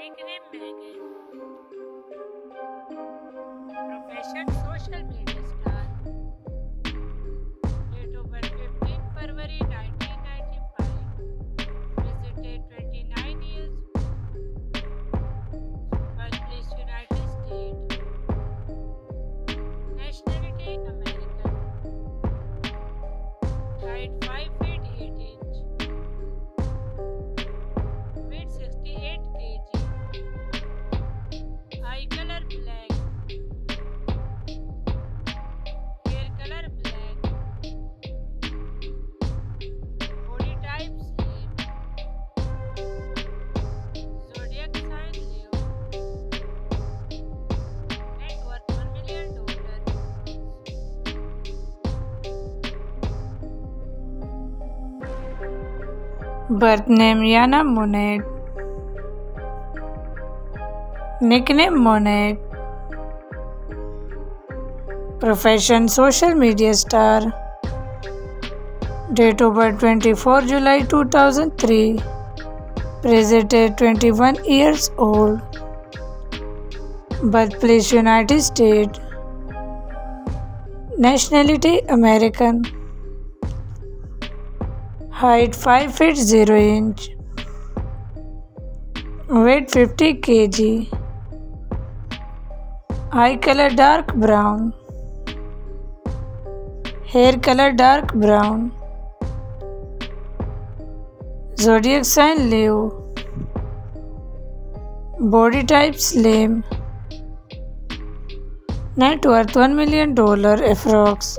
Making it. Profession social media. Birth name Yana Monet. Nickname Monet. Profession social media star. Date of birth 24 July 2003. Present age 21 years old. Birthplace United States. Nationality American. Height 5 feet 0 inch. Weight 50 kg. Eye color dark brown. Hair color dark brown. Zodiac sign Leo. Body type slim. Net worth $1 million approx.